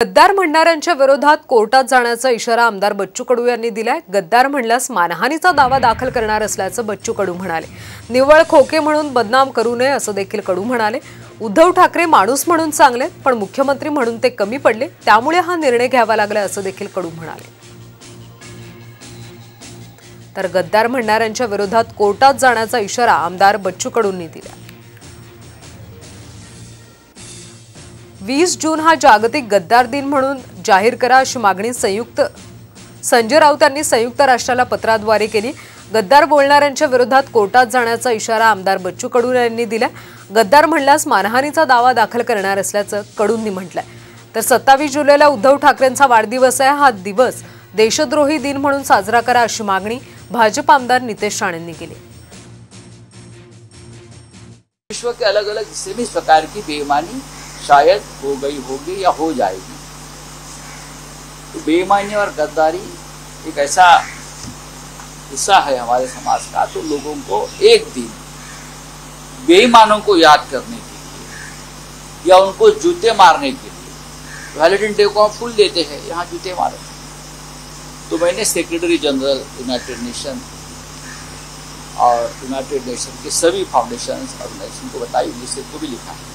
गद्दार म्हणणाऱ्यांच्या विरोधात कोर्टात जाण्याचा इशारा आमदार बच्चू कडू यांनी दिलाय. गद्दार म्हणल्यास मानहानीचा दावा दाखल करणार असल्याचं बच्चू कडू म्हणाले. निव्वळ खोके म्हणून बदनाम करू नये असं देखील कडू म्हणाले. उद्धव ठाकरे माणूस म्हणून चांगले पण मुख्यमंत्री म्हणून ते कमी पडले. त्यामुळे हा निर्णय घ्यावा लागला असं देखील कडू म्हणाले. तर गद्दार म्हणणाऱ्यांच्या विरोधात कोर्टात जाण्याचा इशारा आमदार बच्चू कडूंनी दिला वीस जून हा जागतिक गद्दार दिन म्हणून जाहीर करा अशी मागणी संयुक्त संजय राऊत यांनी संयुक्त राष्ट्राला पत्राद्वारे केली. गद्दार बोलणाऱ्यांच्या विरोधात कोर्टात जाण्याचा इशारा आमदार बच्चू कडू यांनी दिला गद्दार म्हणल्यास मानहानीचा दावा दाखल करणार असल्याचं कडूंनी म्हटलंय. तर सत्तावीस जुलैला उद्धव ठाकरेंचा वाढदिवस आहे. हा दिवस देशद्रोही दिन म्हणून साजरा करा अशी मागणी भाजप आमदार नितेश राणेंनी केली. विश्व के अलग अलग हिस्से में इस प्रकार की बेईमानी शायद हो गई होगी या हो जाएगी। तो बेईमानी और गद्दारी एक ऐसा हिस्सा है हमारे समाज का तो लोगों को एक दिन बेईमानों को याद करने के लिए या उनको जूते मारने के लिए वैलेंटाइन डे को हम फूल देते हैं, यहाँ जूते मारो। तो मैंने सेक्रेटरी जनरल यूनाइटेड नेशन और यूनाइटेड नेशन के सभी फाउंडेशन ऑर्गेनाइजेशन को बताई उन्नीस को भी लिखा है।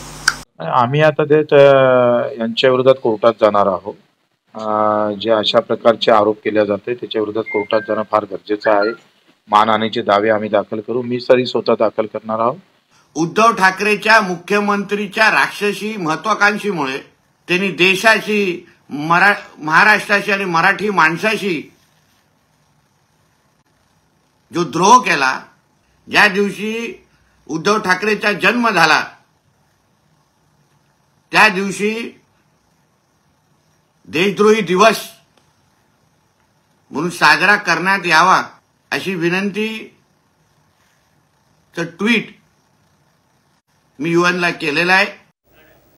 आम्ही आता ते यांच्या विरोधात कोर्टात जाणार आहोत. जे अशा प्रकारचे आरोप केले जाते त्याच्या विरोधात कोर्टात जाणं फार गरजेचं आहे. मानहानीचे दावे आम्ही दाखल करू. मी सरी स्वतः दाखल करणार आहोत. उद्धव ठाकरेच्या मुख्यमंत्रीच्या राक्षसी महत्वाकांक्षीमुळे त्यांनी देशाशी मरा महाराष्ट्राशी आणि मराठी माणसाशी जो द्रोह केला ज्या दिवशी उद्धव ठाकरेचा जन्म झाला त्या दिवशी देशद्रोही दिवस म्हणून साजरा करण्यात यावा अशी विनंतीचं ट्विट मी युएनला केलेलं आहे.